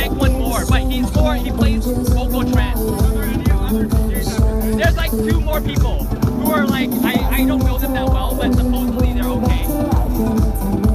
back one more, but he's more, he plays vocal trance. There's like two more people who are like, I, I don't know them that well, but supposedly they're okay.